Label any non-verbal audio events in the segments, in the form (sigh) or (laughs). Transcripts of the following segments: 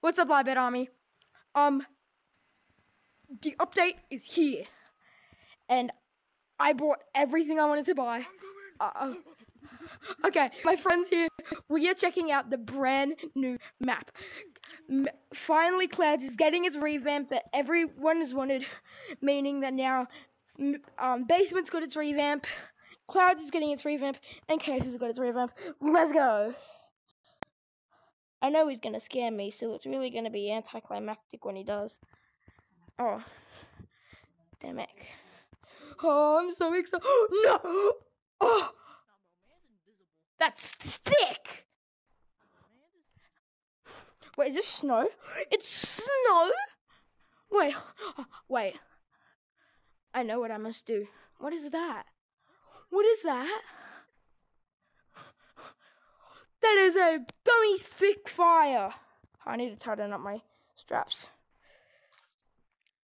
What's up, Lightbird Army? Um, the update is here, and I bought everything I wanted to buy. Uh oh. okay, my friends here, we are checking out the brand new map. M- finally, Clouds is getting its revamp that everyone has wanted, meaning that now um, Basement's got its revamp, Clouds is getting its revamp, and Chaos has got its revamp. Let's go! I know he's gonna scare me, so it's really gonna be anticlimactic when he does. Oh, damn it! Oh, I'm so excited! (gasps) no! (gasps) Oh, that's thick. Wait, is this snow? It's snow. Wait, (gasps) wait. I know what I must do. What is that? What is that? That is a gummy thick fire. I need to tighten up my straps.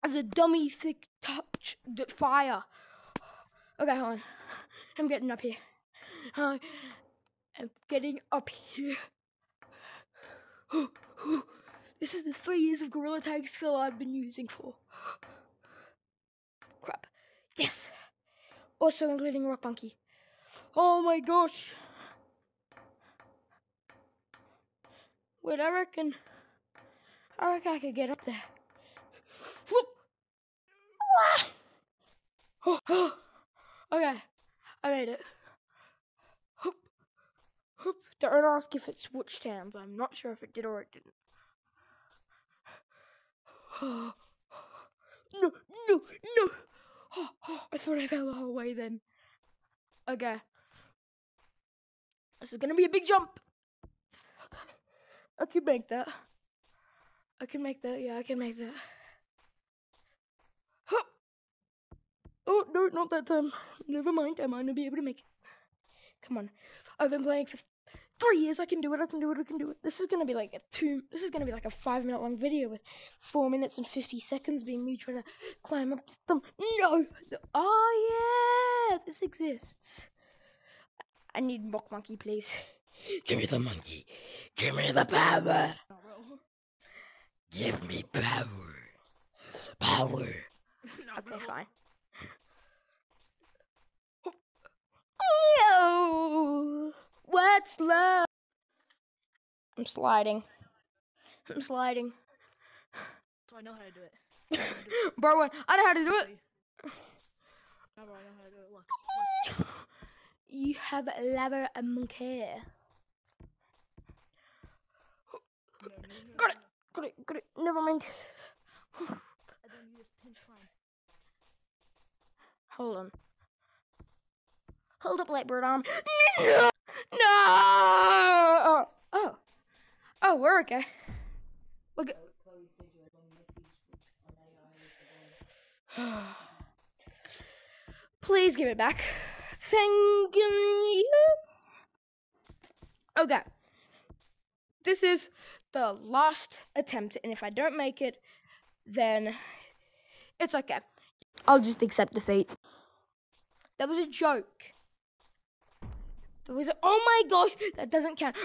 It's a dummy thick touch fire. Okay, hold on. I'm getting up here. I am getting up here. (gasps) This is the three years of Gorilla Tag skill I've been using for. Crap. Yes! Also including Rock Monkey. Oh my gosh! Wait, I reckon. I reckon I could get up there. Oh, oh. (gasps) Okay, I made it. Hoop. Hoop. Don't ask if it switched hands. I'm not sure if it did or it didn't. (gasps) No, no, no. (gasps) I thought I fell the whole way then. Okay. This is gonna be a big jump. I can make that. I can make that. Yeah, I can make that. Hup. Oh, no, not that time. Never mind. I might not be able to make it. Come on. I've been playing for three years. I can do it. I can do it. I can do it. This is gonna be like a two. This is gonna be like a five minute long video with four minutes and fifty seconds being me trying to climb up to them. No. Oh yeah, this exists. I need Mock Monkey, please. Give me the monkey. Give me the power. Oh. Give me power. Power. Okay, fine. Yo, what's love? I'm sliding. I'm sliding. So I know how to do it. (laughs) I know how to do it. Bro, what- I know how to do it. No, bro, I know how to do it. Look. You have a lever a monkey. No, no, no, Got it. Got it. Never mind. And then you just pinch climb. Hold on. Hold up, Lightbird arm. No! No! Oh. Oh. Oh, we're okay. We're good. Please give it back. Thank you. Okay. This is the last attempt, and if I don't make it, then it's okay. I'll just accept defeat. That was a joke. That was a, oh my gosh, that doesn't count.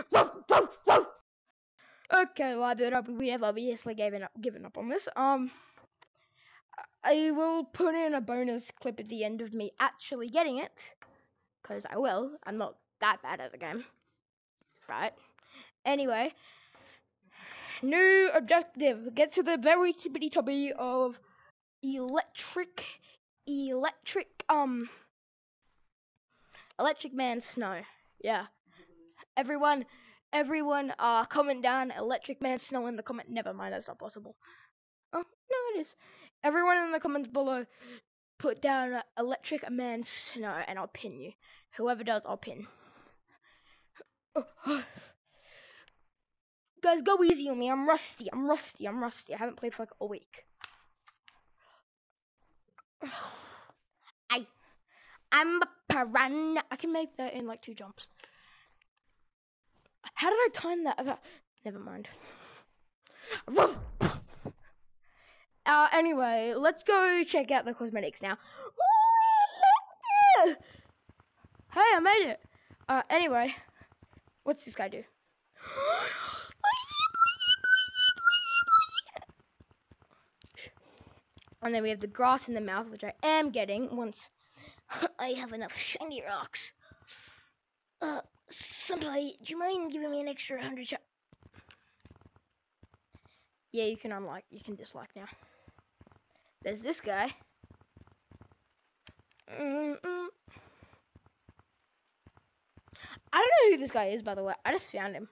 okay, well, we have obviously given up given up on this. Um I will put in a bonus clip at the end of me actually getting it. Cause I will. I'm not that bad at the game. Right? Anyway. New objective. Get to the very tippity toppy of electric electric um electric man snow. Yeah. Everyone everyone uh comment down electric man snow in the comment. Never mind that's not possible. Oh no it is. Everyone in the comments below put down uh, electric man snow and i'll pin you. Whoever does i'll pin (gasps) guys go easy on me i'm rusty i'm rusty i'm rusty i haven't played for like a week (sighs) I, I'm a piranha. I can make that in like two jumps. How did I time that? Never mind. (laughs) Uh, anyway, let's go check out the cosmetics now. (gasps) Hey, I made it. Uh, anyway, what's this guy do? (gasps) (gasps) And then we have the grass in the mouth, which I am getting once (laughs) I have enough shiny rocks. Uh, Senpai, do you mind giving me an extra hundred shot? Yeah, you can unlike, you can dislike now. There's this guy. Mm-mm. I don't know who this guy is, by the way. I just found him.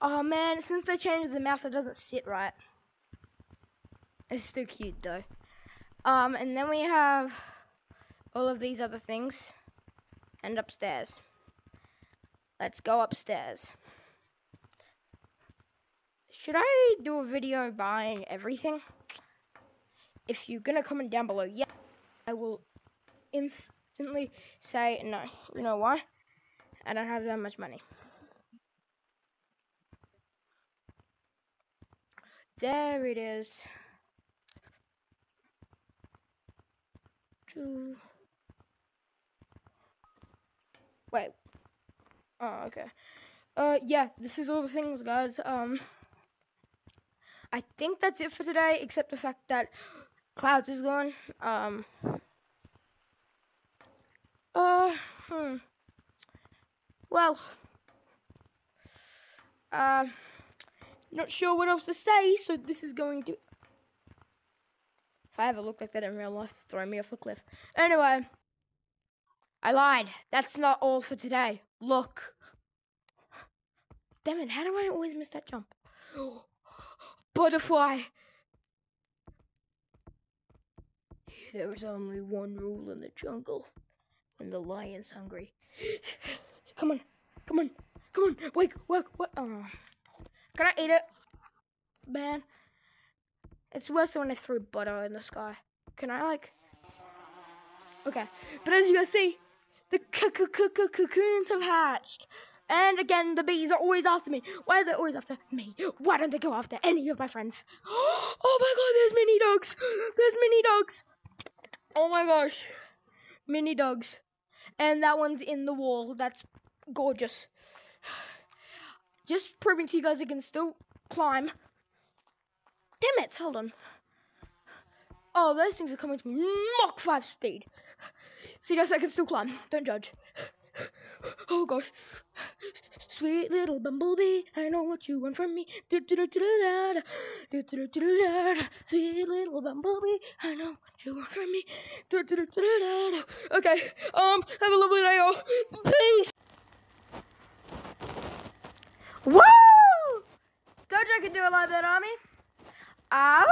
Oh man, since they changed the mouth, it doesn't sit right. It's still cute though. Um, and then we have all of these other things, and upstairs. Let's go upstairs. Should I do a video buying everything? If you're gonna comment down below, yeah, I will instantly say no. You know why? I don't have that much money. There it is. Two. Wait. Oh, okay. Uh, yeah, this is all the things, guys. Um, I think that's it for today, except the fact that Clouds is gone. Um, uh, hmm. Well, uh, not sure what else to say, so this is going to. If I ever look like that in real life, throw me off a cliff. Anyway, I lied. That's not all for today. Look. Damn it, how do I always miss that jump? (gasps) Butterfly! There is only one rule in the jungle when the lion's hungry. (gasps) come on, come on, come on, wake, wake, wake. Oh. Can I eat it? Man, it's worse than when I threw butter in the sky. Can I, like. Okay, but as you guys see, the cocoons have hatched. And again, the bees are always after me. Why are they always after me? Why don't they go after any of my friends? (gasps) Oh my god, there's mini dogs! There's mini dogs! Oh my gosh. Mini dogs. And that one's in the wall. That's gorgeous. (sighs) Just proving to you guys I can still climb. Damn it, hold on. Oh, those things are coming to me Mach 5 speed. See, guys, I can still climb. Don't judge. Oh gosh. Sweet little bumblebee, I know what you want from me. Sweet little bumblebee, I know what you want from me. Okay, um, have a lovely day, all. Peace. Woo! Dojo can do a lot better, Army. Ah!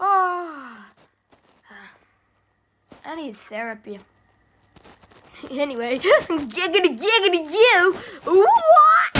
Oh. I need therapy. anyway, (laughs) giggity giggity you! What?